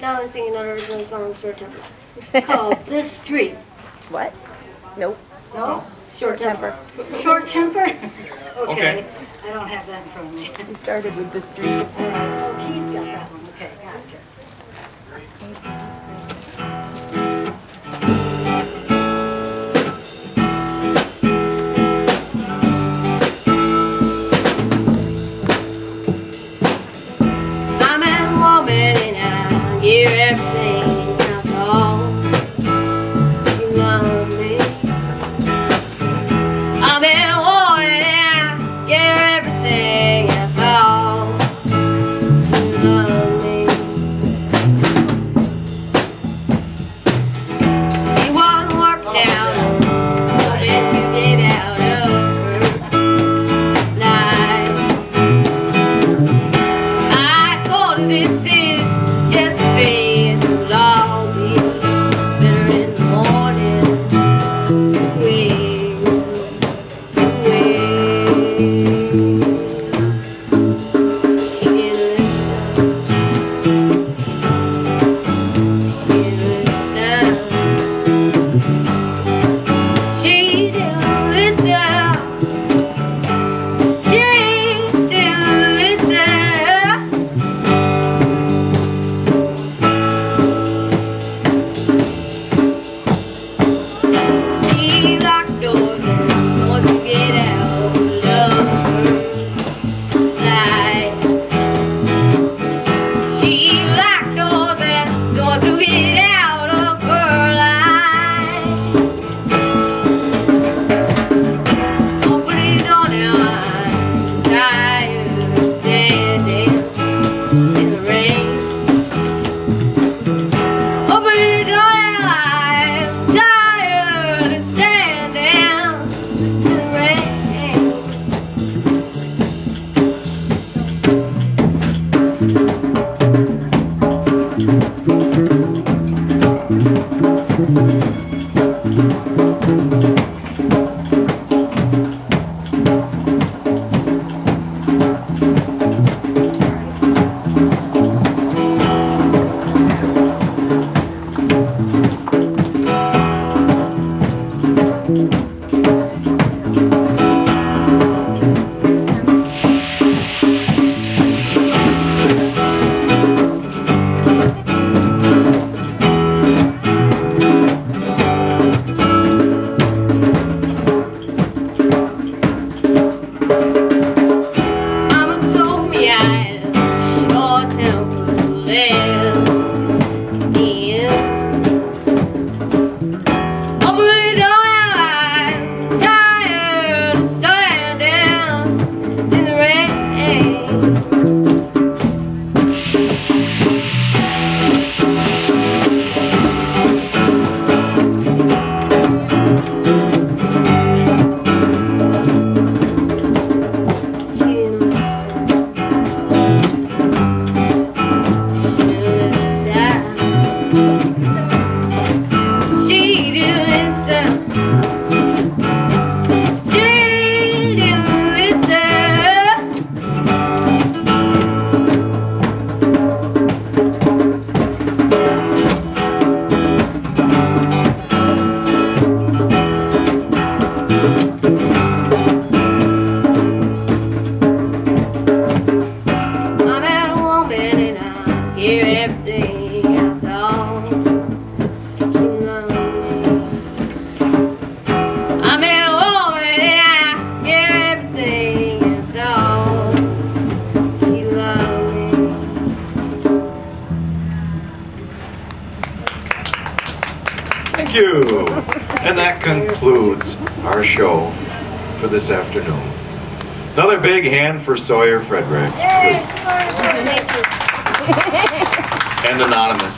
Now I'm singing an original song, Short Temper, called This Street. What? Nope. No? Short Temper. Short Temper? okay. okay. I don't have that in front of me. We started with This Street. Oh, Keith's got that one. sim. thank mm -hmm. you And that concludes our show for this afternoon. Another big hand for Sawyer Frederick. And Anonymous.